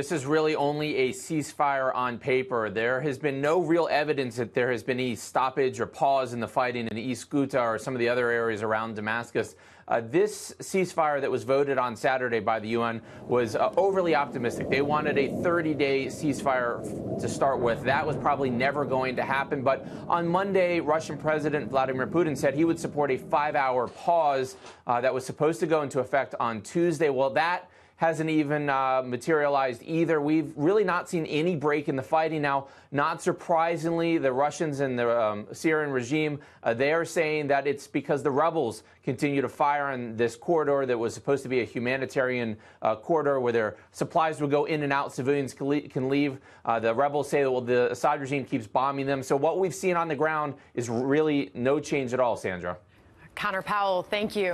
This is really only a ceasefire on paper. There has been no real evidence that there has been any stoppage or pause in the fighting in East Ghouta or some of the other areas around Damascus. Uh, this ceasefire that was voted on Saturday by the UN was uh, overly optimistic. They wanted a 30 day ceasefire to start with. That was probably never going to happen. But on Monday, Russian President Vladimir Putin said he would support a five hour pause uh, that was supposed to go into effect on Tuesday. Well, that hasn't even uh, materialized either. We've really not seen any break in the fighting. Now, not surprisingly, the Russians and the um, Syrian regime, uh, they are saying that it's because the rebels continue to fire on this corridor that was supposed to be a humanitarian uh, corridor where their supplies would go in and out, civilians can leave. Uh, the rebels say that well, the Assad regime keeps bombing them. So what we've seen on the ground is really no change at all, Sandra. Conor Powell, thank you.